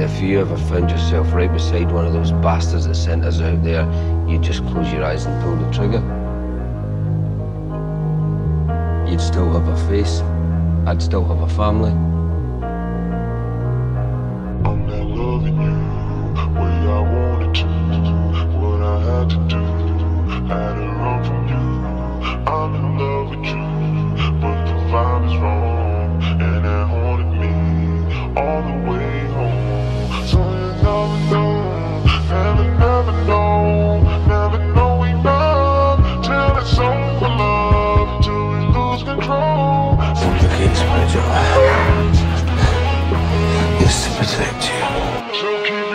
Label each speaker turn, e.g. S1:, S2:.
S1: if you ever found yourself right beside one of those bastards that sent us out there, you'd just close your eyes and pull the trigger. You'd still have a face. I'd still have a family.
S2: You I had to run from you. I'm in love with you, but the vibe
S1: gates, my job is to protect you.